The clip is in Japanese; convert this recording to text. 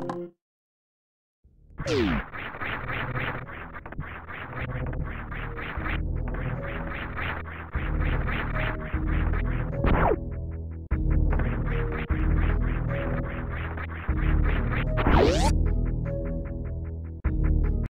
you